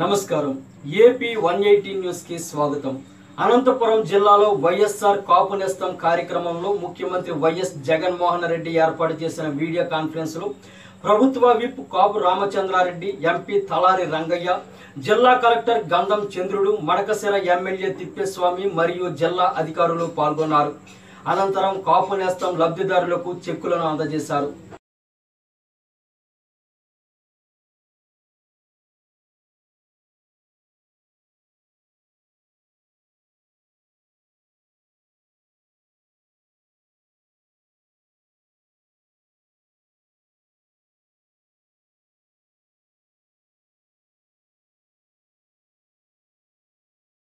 నమస్కారం. AP one eighty న్యూస్కి స్వాగతం. అనంతపురం జిల్లాలో వైఎస్ఆర్ కాపు నేస్తం కార్యక్రమంలో ముఖ్యమంత్రి వైఎస్ జగన్మోహన్ రెడ్డి ఏర్పాటు చేసిన వీడియో కాన్ఫరెన్స్లో ప్రభుత్వ విప్ కాపు రామచంద్రారెడ్డి ఎంపీ తలారి రంగయ్య జిల్లా కలెక్టర్ గంధం చంద్రుడు మడకసిర ఎమ్మెల్యే తిప్పేస్వామి మరియు జిల్లా అధికారులు పాల్గొన్నారు. అనంతరం కాపు నేస్తం లబ్ధిదారులకు చెక్కులను అందజేశారు.